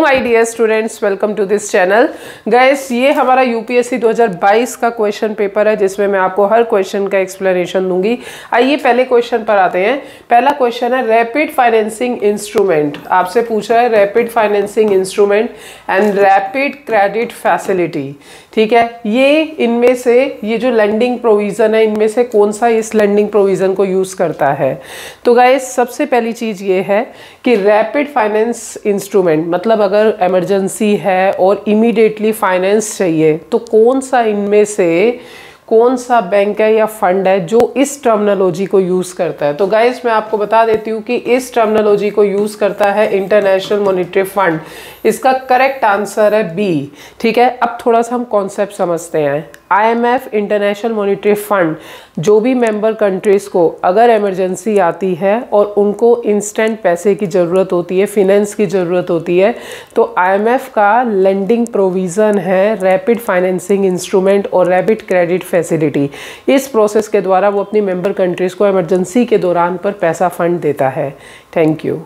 My dear students welcome to this channel guys ये हमारा UPSC 2022 का क्वेश्चन पेपर है, जिसमें मैं आपको हर क्वेश्चन का एक्सप्लेनेशन दूँगी। आइए, पहले क्वेश्चन पर आते हैं। पहला क्वेश्चन है रैपिड फाइनेंसिंग इंस्ट्रूमेंट आपसे पूछा है rapid financing instrument and rapid credit facility ठीक है? ये इनमें से, ये जो लेंडिंग प्रोविज़न है, इनमें से कौन सा इस लेंडिंग प्रोविज़न को यूज़ करता है? तो गाइस सबसे पहली चीज़ ये है कि रैपिड फाइनेंस इंस्ट्रूमेंट मतलब अगर इमरजेंसी है और इमीडिएटली फाइनेंस चाहिए तो कौन सा इनमें से कौन सा बैंक है या फंड है जो इस टर्मिनोलॉजी को यूज़ करता है? तो गाइज़ मैं आपको बता देती हूँ कि इस टर्मिनोलॉजी को यूज़ करता है इंटरनेशनल मॉनिटरी फंड इसका करेक्ट आंसर है बी ठीक है? अब थोड़ा सा हम कॉन्सेप्ट समझते हैं. आईएमएफ इंटरनेशनल मॉनिटरी फंड जो भी मेंबर कंट्रीज़ को अगर इमरजेंसी आती है और उनको इंस्टेंट पैसे की ज़रूरत होती है फिनेंस की ज़रूरत होती है तो आईएमएफ का लेंडिंग प्रोविज़न है रैपिड फाइनेंसिंग इंस्ट्रूमेंट और रैपिड क्रेडिट फैसिलिटी इस प्रोसेस के द्वारा वो अपनी मेंबर कंट्रीज़ को इमरजेंसी के दौरान पर पैसा फंड देता है। Thank you